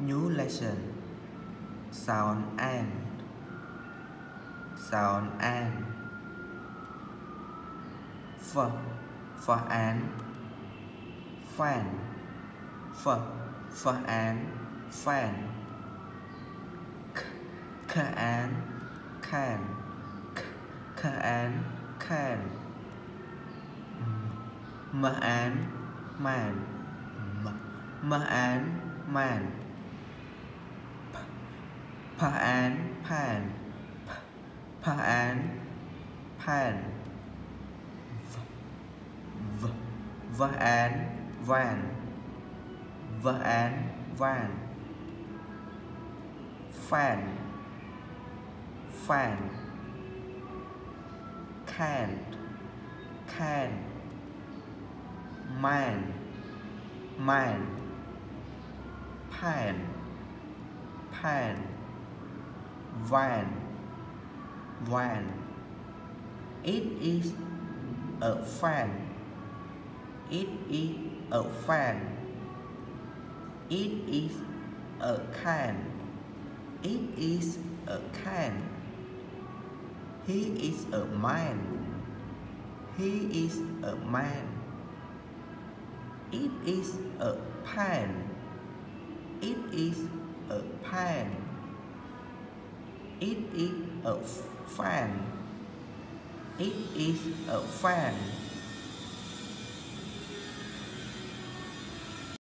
New lesson. Sound and. Sound and. For. For and. Fan. For. For and. Fan. K. K and. Can. K. K and. Can. M and. Man. M. M and. Man. Pan pan V, v, v and van van Fan Fan Can Can Man Man Pan Pan van. Van. It is a fan. It is a fan. It is a can. It is a can. He is a man. He is a man. It is a pan. It is a pan it is a fan. It is a fan.